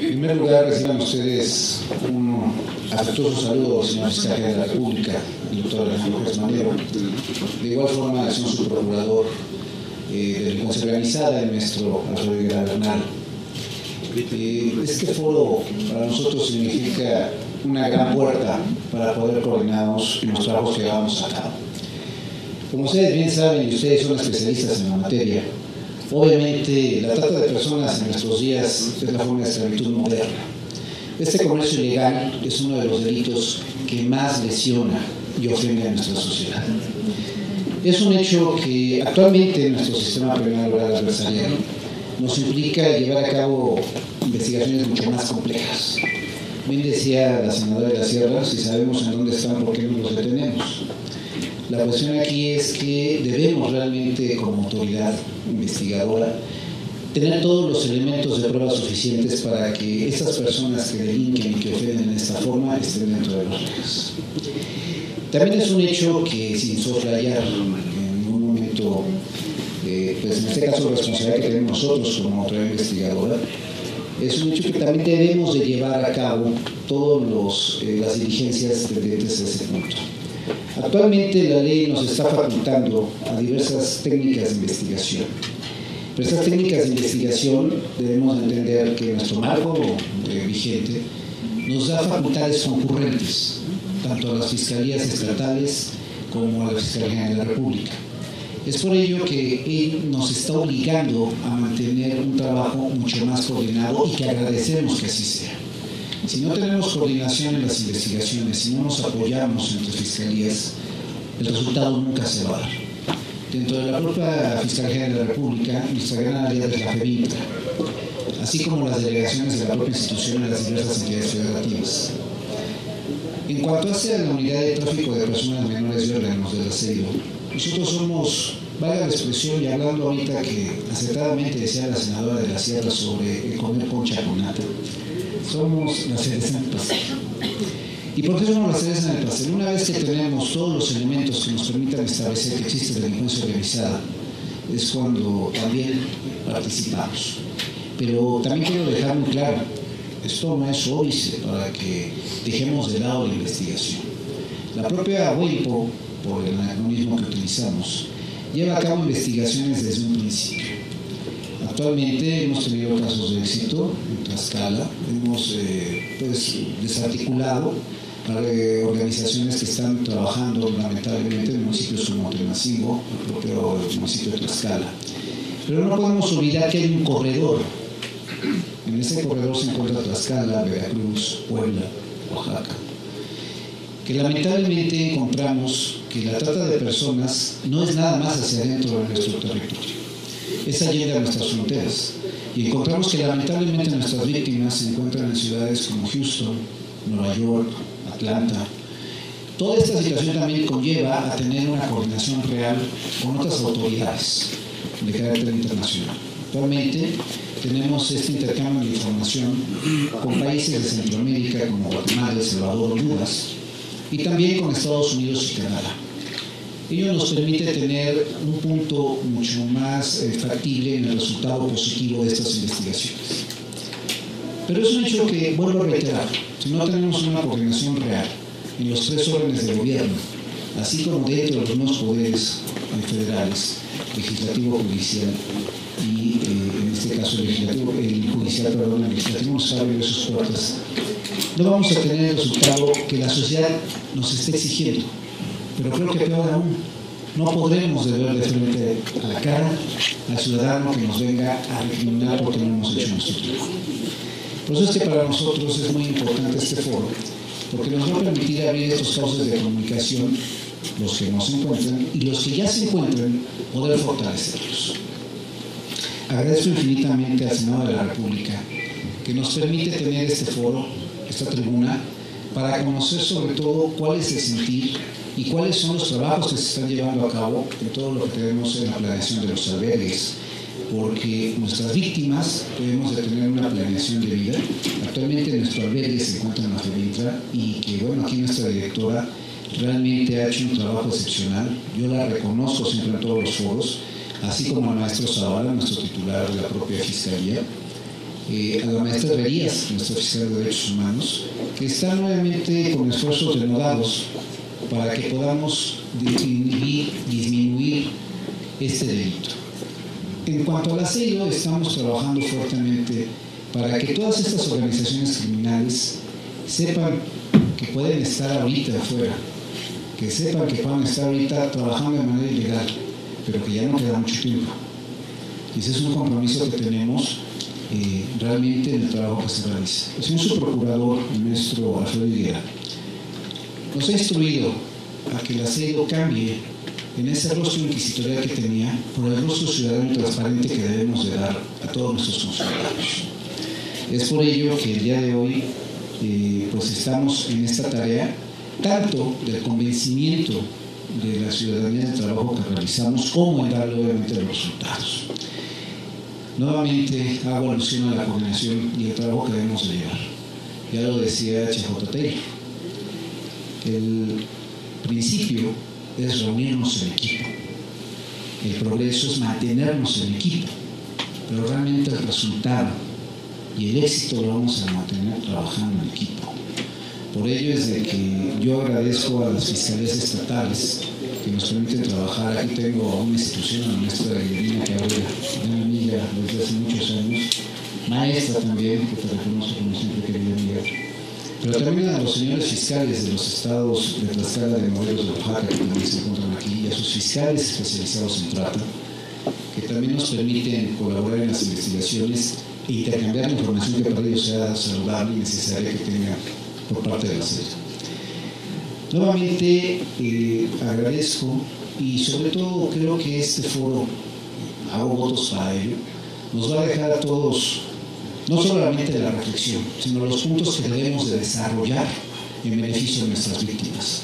En primer lugar, reciban ustedes un afectuoso saludo al señor fiscal de la República, el doctor Alejandro Manero. De igual forma, al señor subprocurador eh, de delincuencia organizada, el maestro Alfredo Bernal. Eh, este foro para nosotros significa una gran puerta para poder coordinarnos en los trabajos que llevamos a cabo. Como ustedes bien saben, y ustedes son especialistas en la materia, Obviamente, la trata de personas en nuestros días es la forma de esclavitud moderna. Este comercio ilegal es uno de los delitos que más lesiona y ofende a nuestra sociedad. Es un hecho que actualmente en nuestro sistema penal oral adversarial nos implica llevar a cabo investigaciones mucho más complejas. Bien decía la senadora de la Sierra, si sabemos en dónde están, ¿por qué no los detenemos? La cuestión aquí es que debemos realmente, como autoridad investigadora, tener todos los elementos de prueba suficientes para que estas personas que delinquen y que ofenden de esta forma estén dentro de los reglas. También es un hecho que, sin soslayar en ningún momento, eh, pues en este caso, la responsabilidad que tenemos nosotros como autoridad investigadora, es un hecho que también debemos de llevar a cabo todas eh, las diligencias pendientes de ese punto. Actualmente la ley nos está facultando a diversas técnicas de investigación. Pero estas técnicas de investigación debemos entender que nuestro marco eh, vigente nos da facultades concurrentes, tanto a las fiscalías estatales como a la Fiscalía de la República. Es por ello que él nos está obligando a mantener un trabajo mucho más coordinado y que agradecemos que así sea. Si no tenemos coordinación en las investigaciones, si no nos apoyamos entre fiscalías, el resultado nunca se va a dar. Dentro de la propia Fiscalía de la República, nuestra gran aliada es la FEBINTRA, así como las delegaciones de la propia institución en las diversas entidades federativas. En cuanto a la unidad de tráfico de personas menores y órganos del asedio, nosotros somos, vale la expresión, y hablando ahorita que acertadamente decía la senadora de la Sierra sobre comer concha con nata, somos la cereza en el. ¿Y por qué somos la cereza en el pastel? Una vez que tenemos todos los elementos que nos permitan establecer que existe delincuencia organizada, es cuando también participamos. Pero también quiero dejar muy claro, esto no es óbice para que dejemos de lado la investigación. La propia WIPO, por el anacronismo que utilizamos, lleva a cabo investigaciones desde un principio Actualmente hemos tenido casos de éxito en Tlaxcala, hemos eh, pues, desarticulado eh, organizaciones que están trabajando lamentablemente en municipios como Tenancingo, el propio municipio de Tlaxcala. Pero no podemos olvidar que hay un corredor. En ese corredor se encuentra Tlaxcala, Veracruz, Puebla, Oaxaca. Que lamentablemente encontramos que la trata de personas no es nada más hacia adentro de nuestro territorio esa llega a nuestras fronteras. Y encontramos que lamentablemente nuestras víctimas se encuentran en ciudades como Houston, Nueva York, Atlanta. Toda esta situación también conlleva a tener una coordinación real con otras autoridades de carácter internacional. Actualmente tenemos este intercambio de información con países de Centroamérica como Guatemala, El Salvador, Honduras y también con Estados Unidos y Canadá ello nos permite tener un punto mucho más eh, factible en el resultado positivo de estas investigaciones. Pero es un hecho que, vuelvo a reiterar, si no tenemos una coordinación real en los tres órdenes del gobierno, así como dentro de los nuevos poderes eh, federales, legislativo, judicial y eh, en este caso el legislativo, el judicial, perdón, el legislativo nos abre sus puertas, no vamos a tener el resultado que la sociedad nos está exigiendo pero creo que peor aún, no podremos deber de frente a la cara al ciudadano que nos venga a recriminar porque no hemos hecho nuestro trabajo. Por eso es que para nosotros es muy importante este foro, porque nos va a permitir abrir estos cauces de comunicación, los que no se encuentran y los que ya se encuentran, poder fortalecerlos. Agradezco infinitamente al Senado de la República que nos permite tener este foro, esta tribuna, para conocer sobre todo cuál es el sentir y cuáles son los trabajos que se están llevando a cabo en todo lo que tenemos en la planeación de los albergues, porque nuestras víctimas debemos de tener una planeación de vida. Actualmente nuestro albergue se encuentra en la FEMINTRA y que bueno, aquí nuestra directora realmente ha hecho un trabajo excepcional. Yo la reconozco siempre en todos los foros, así como el maestro Zavala, nuestro titular de la propia Fiscalía. eh, a la maestra Verías, nuestra oficial de Derechos Humanos, que está nuevamente con esfuerzos renovados para que podamos disminuir, disminuir este delito. En cuanto al asilo, estamos trabajando fuertemente para que todas estas organizaciones criminales sepan que pueden estar ahorita afuera, que sepan que pueden estar ahorita trabajando de manera ilegal, pero que ya no queda mucho tiempo. Y ese es un compromiso que tenemos eh, realmente en el trabajo que se realiza. El señor subprocurador, el maestro Alfredo Higuera, nos ha instruido a que el aseo cambie en ese rostro inquisitorial que tenía por el rostro ciudadano transparente que debemos de dar a todos nuestros funcionarios. Es por ello que el día de hoy eh, pues estamos en esta tarea tanto del convencimiento de la ciudadanía del trabajo que realizamos como en darle obviamente los resultados. Nuevamente hago alusión a la coordinación y el trabajo que debemos de llevar. Ya lo decía HJ El principio es reunirnos en equipo. El progreso es mantenernos en equipo. Pero realmente el resultado y el éxito lo vamos a mantener trabajando en equipo. Por ello es de que yo agradezco a las fiscalías estatales que nos permiten trabajar. Aquí tengo a una institución, a la maestra Guillermina Cabrera, una amiga desde hace muchos años, maestra también, que te reconozco como siempre querida amiga, pero también a los señores fiscales de los estados de Tlaxcala, de Morelos, de Oaxaca, que también se encuentran aquí, y a sus fiscales especializados en trata, que también nos permiten colaborar en las investigaciones e intercambiar la información que para ellos sea saludable y necesaria que tenga por parte de la SED. Nuevamente eh, agradezco y sobre todo creo que este foro, hago votos para ello, nos va a dejar a todos no solamente la reflexión, sino los puntos que debemos de desarrollar en beneficio de nuestras víctimas.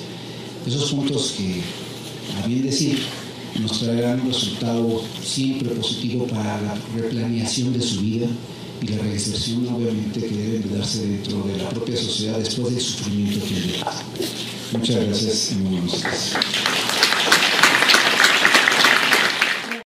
Esos puntos que, a bien decir, nos traerán un resultado siempre positivo para la replaneación de su vida y la reinserción obviamente que debe darse dentro de la propia sociedad después del sufrimiento que ha Muchas gracias y muy buenos días.